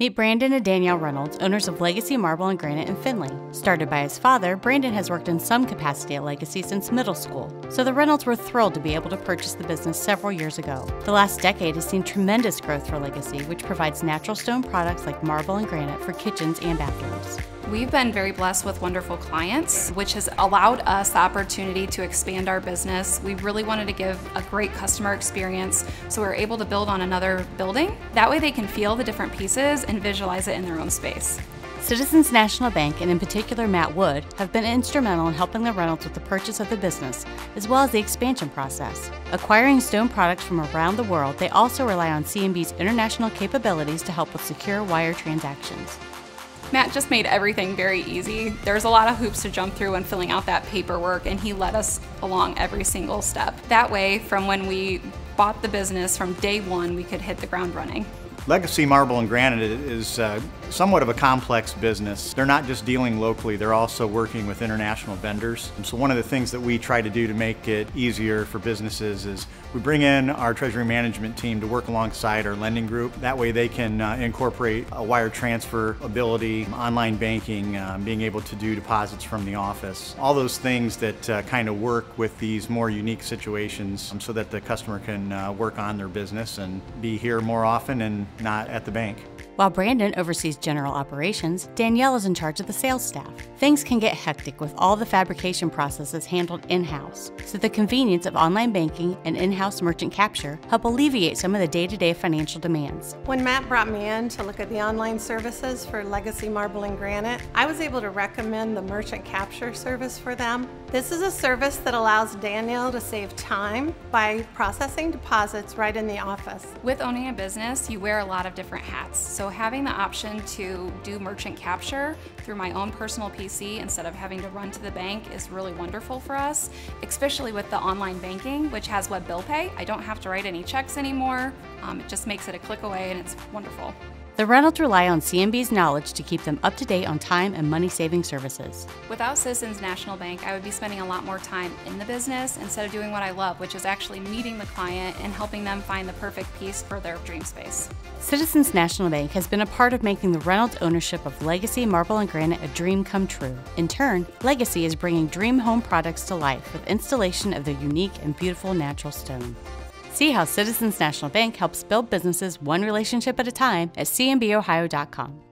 Meet Brandon and Danielle Reynolds, owners of Legacy Marble and Granite in Findlay. Started by his father, Brandon has worked in some capacity at Legacy since middle school, so the Reynolds were thrilled to be able to purchase the business several years ago. The last decade has seen tremendous growth for Legacy, which provides natural stone products like marble and granite for kitchens and bathrooms. We've been very blessed with wonderful clients, which has allowed us the opportunity to expand our business. We really wanted to give a great customer experience, so we are able to build on another building. That way they can feel the different pieces and visualize it in their own space. Citizens National Bank, and in particular Matt Wood, have been instrumental in helping the Reynolds with the purchase of the business, as well as the expansion process. Acquiring stone products from around the world, they also rely on CNB's international capabilities to help with secure wire transactions. Matt just made everything very easy. There's a lot of hoops to jump through when filling out that paperwork, and he led us along every single step. That way, from when we bought the business, from day one, we could hit the ground running. Legacy Marble and Granite is uh, somewhat of a complex business. They're not just dealing locally, they're also working with international vendors. And so one of the things that we try to do to make it easier for businesses is we bring in our treasury management team to work alongside our lending group. That way they can uh, incorporate a wire transfer ability, online banking, uh, being able to do deposits from the office. All those things that uh, kind of work with these more unique situations um, so that the customer can uh, work on their business and be here more often and not at the bank. While Brandon oversees general operations, Danielle is in charge of the sales staff. Things can get hectic with all the fabrication processes handled in house, so the convenience of online banking and in house merchant capture help alleviate some of the day to day financial demands. When Matt brought me in to look at the online services for Legacy Marble and Granite, I was able to recommend the merchant capture service for them. This is a service that allows Danielle to save time by processing deposits right in the office. With owning a business, you wear a lot of different hats. So having the option to do merchant capture through my own personal PC instead of having to run to the bank is really wonderful for us, especially with the online banking, which has web bill pay. I don't have to write any checks anymore. Um, it just makes it a click away and it's wonderful. The Reynolds rely on CNB's knowledge to keep them up to date on time and money saving services. Without Citizens National Bank, I would be spending a lot more time in the business instead of doing what I love, which is actually meeting the client and helping them find the perfect piece for their dream space. Citizens National Bank has been a part of making the Reynolds ownership of Legacy Marble and Granite a dream come true. In turn, Legacy is bringing dream home products to life with installation of their unique and beautiful natural stone. See how Citizens National Bank helps build businesses one relationship at a time at cnbohio.com.